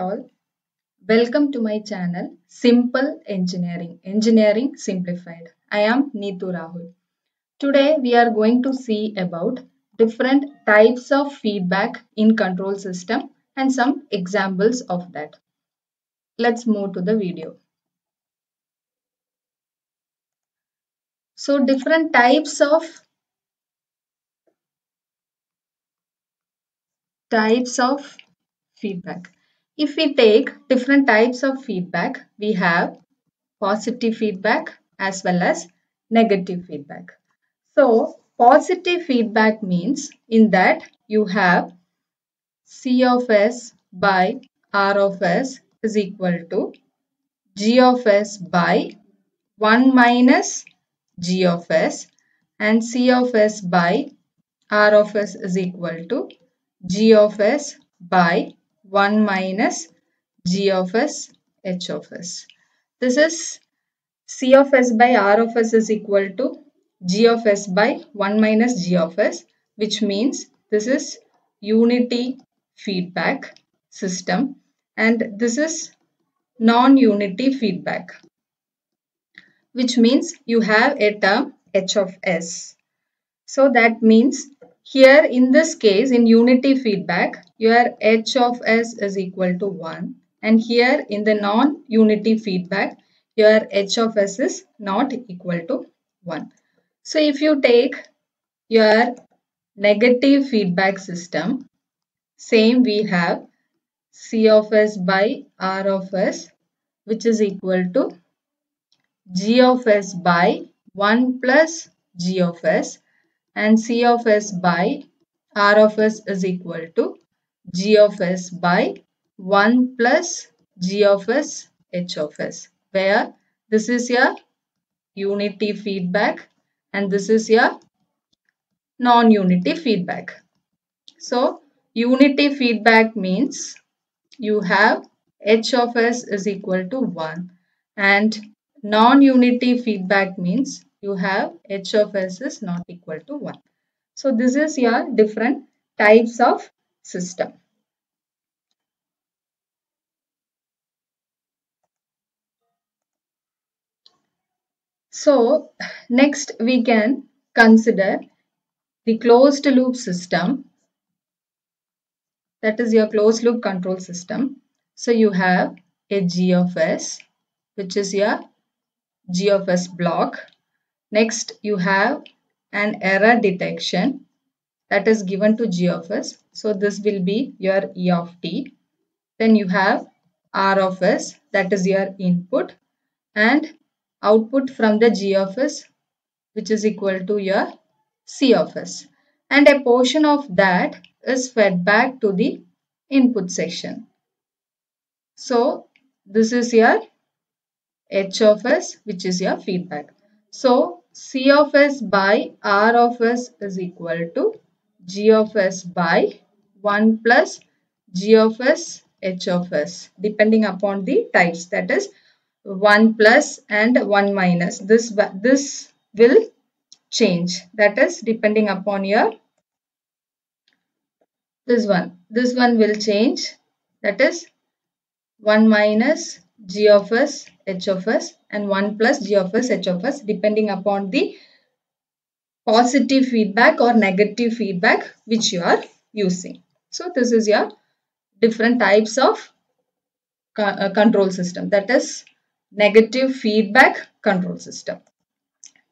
all, welcome to my channel Simple Engineering, Engineering Simplified. I am Neetu Rahul. Today we are going to see about different types of feedback in control system and some examples of that. Let's move to the video. So different types of types of feedback. If we take different types of feedback, we have positive feedback as well as negative feedback. So positive feedback means in that you have C of S by R of S is equal to G of S by 1 minus G of S and C of S by R of S is equal to G of S by 1 minus G of S H of S. This is C of S by R of S is equal to G of S by 1 minus G of S which means this is unity feedback system and this is non-unity feedback which means you have a term H of S. So that means here in this case in unity feedback your H of S is equal to 1 and here in the non-unity feedback your H of S is not equal to 1. So if you take your negative feedback system same we have C of S by R of S which is equal to G of S by 1 plus G of S and C of S by R of S is equal to G of S by 1 plus G of S H of S where this is your unity feedback and this is your non-unity feedback. So unity feedback means you have H of S is equal to 1 and non-unity feedback means you have H of S is not equal to 1. So this is your different types of system. So next we can consider the closed loop system that is your closed loop control system. So you have a G of S which is your G of S block. Next you have an error detection that is given to G of S. So this will be your E of T. Then you have R of S that is your input and output from the G of S which is equal to your C of S and a portion of that is fed back to the input section. So this is your H of S which is your feedback. So C of S by R of S is equal to G of S by 1 plus G of S H of S depending upon the types that is 1 plus and 1 minus. This, this will change that is depending upon your this one. This one will change that is 1 minus G of S H of S and 1 plus G of S H of S depending upon the positive feedback or negative feedback which you are using. So this is your different types of uh, control system that is negative feedback control system.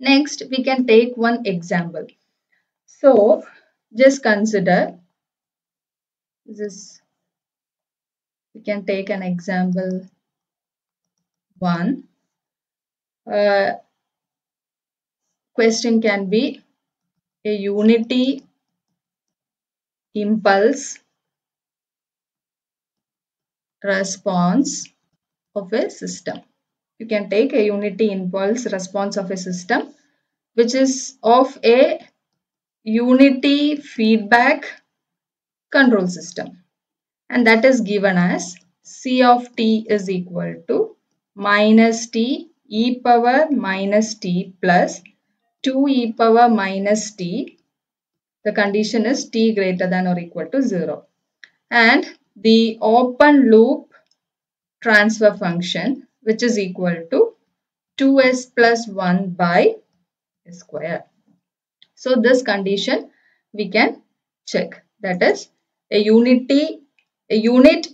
Next, we can take one example. So, just consider this. We can take an example one. Uh, question can be a unity impulse response of a system you can take a unity impulse response of a system which is of a unity feedback control system and that is given as C of t is equal to minus t e power minus t plus 2 e power minus t. The condition is t greater than or equal to 0 and the open loop transfer function which is equal to 2s plus 1 by square. So this condition we can check that is a unity a unit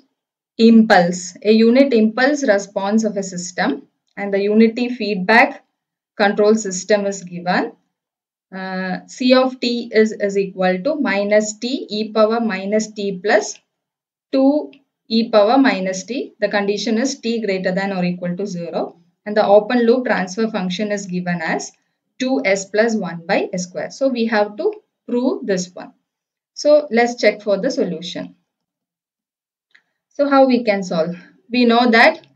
impulse a unit impulse response of a system and the unity feedback control system is given uh, c of t is, is equal to minus t e power minus t plus 2 e power minus t. The condition is t greater than or equal to 0 and the open loop transfer function is given as 2s plus 1 by s square. So we have to prove this one. So let's check for the solution. So how we can solve? We know that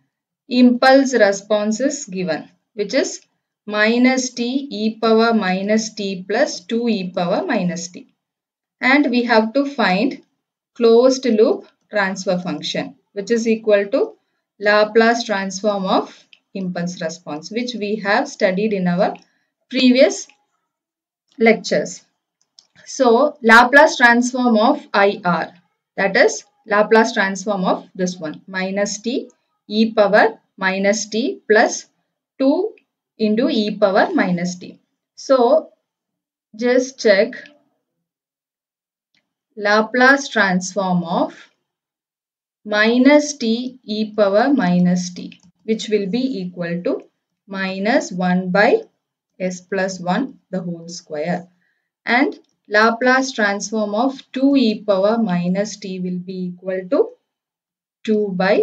impulse response is given which is minus t e power minus t plus 2 e power minus t. And we have to find closed loop transfer function which is equal to Laplace transform of impulse response which we have studied in our previous lectures. So Laplace transform of IR that is Laplace transform of this one minus t e power minus t plus 2 into e power minus t. So just check Laplace transform of minus t e power minus t which will be equal to minus 1 by s plus 1 the whole square and Laplace transform of 2 e power minus t will be equal to 2 by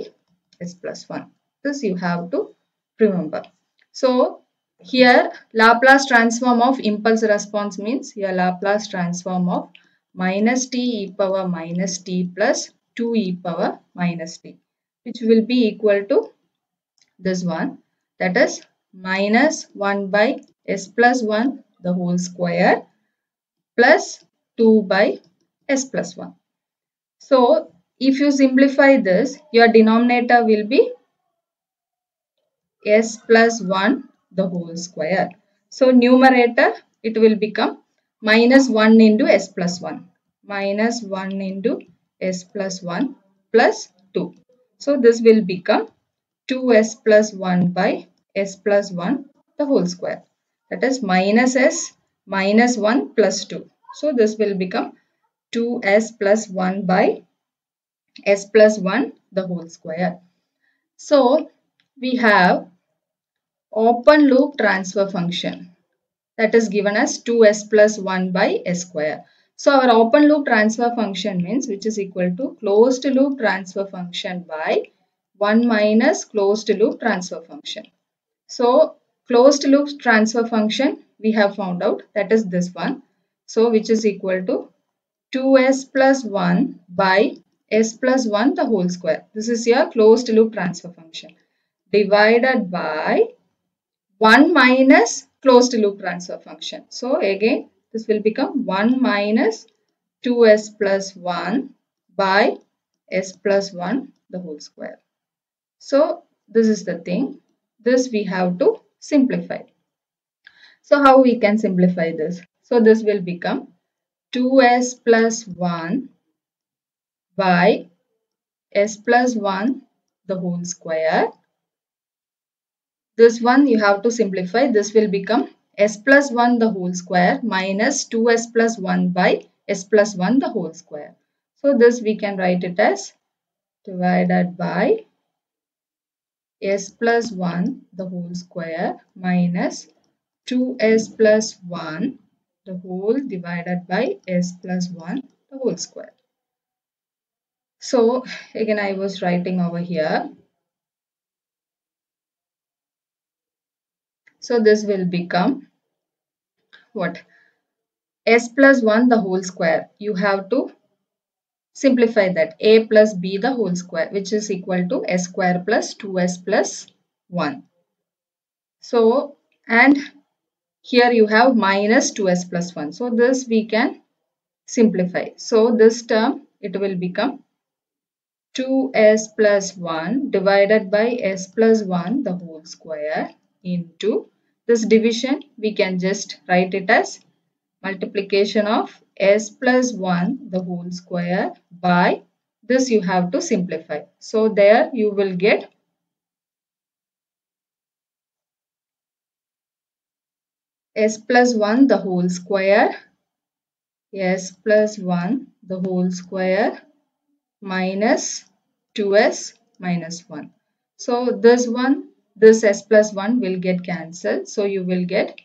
s plus 1. This you have to remember. So here Laplace transform of impulse response means here Laplace transform of minus t e power minus t plus 2 e power minus t which will be equal to this one that is minus 1 by s plus 1 the whole square plus 2 by s plus 1. So if you simplify this your denominator will be s plus 1 the whole square. So numerator it will become minus 1 into s plus 1 minus 1 into s plus 1 plus 2. So this will become 2s plus 1 by s plus 1 the whole square. That is minus s minus 1 plus 2. So this will become 2s plus 1 by s plus 1 the whole square. So we have open loop transfer function that is given as 2s plus 1 by s square. So our open loop transfer function means which is equal to closed loop transfer function by 1 minus closed loop transfer function. So closed loop transfer function we have found out that is this one. So which is equal to 2s plus 1 by s plus 1 the whole square. This is your closed loop transfer function divided by 1 minus closed loop transfer function. So again this will become 1 minus 2s plus 1 by s plus 1 the whole square. So this is the thing. This we have to simplify. So how we can simplify this? So this will become 2s plus 1 by s plus 1 the whole square. This one you have to simplify. This will become s plus 1 the whole square minus 2s plus 1 by s plus 1 the whole square. So this we can write it as divided by s plus 1 the whole square minus 2s plus 1 the whole divided by s plus 1 the whole square. So again I was writing over here. So this will become what? s plus 1 the whole square. You have to simplify that a plus b the whole square which is equal to s square plus 2s plus 1. So and here you have minus 2s plus 1. So this we can simplify. So this term it will become 2s plus 1 divided by s plus 1 the whole square into this division we can just write it as multiplication of s plus 1 the whole square by this you have to simplify. So there you will get s plus 1 the whole square s plus 1 the whole square minus 2s minus 1. So this one this s plus 1 will get cancelled. So you will get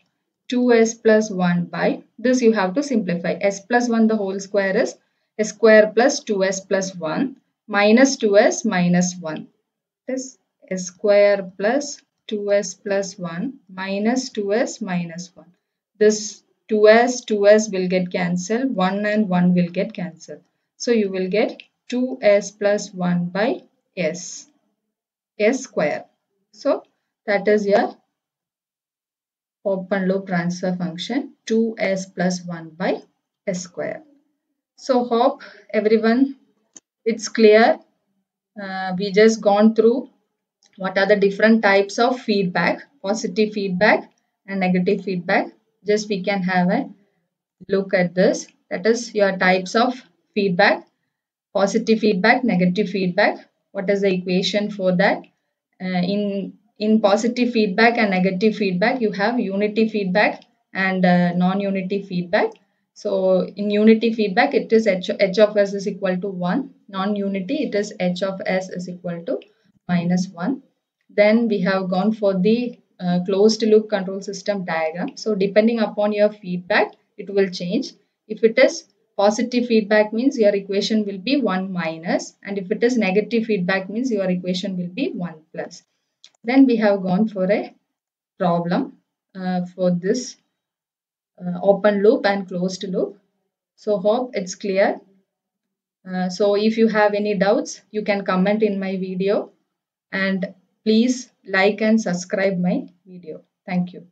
2s plus 1 by, this you have to simplify. s plus 1 the whole square is s square plus 2s plus 1 minus 2s minus 1. This s square plus 2s plus 1 minus 2s minus 1. This 2s, 2s will get cancelled, 1 and 1 will get cancelled. So you will get 2s plus 1 by s, s square. So that is your open loop transfer function 2s plus 1 by s square. So hope everyone it's clear. Uh, we just gone through what are the different types of feedback, positive feedback and negative feedback. Just we can have a look at this. That is your types of feedback, positive feedback, negative feedback. What is the equation for that? Uh, in in positive feedback and negative feedback, you have unity feedback and uh, non-unity feedback. So in unity feedback, it is h, h of s is equal to 1. Non-unity, it is h of s is equal to minus 1. Then we have gone for the uh, closed loop control system diagram. So depending upon your feedback, it will change. If it is positive feedback means your equation will be 1 minus and if it is negative feedback means your equation will be 1 plus. Then we have gone for a problem uh, for this uh, open loop and closed loop. So hope it's clear. Uh, so if you have any doubts, you can comment in my video and please like and subscribe my video. Thank you.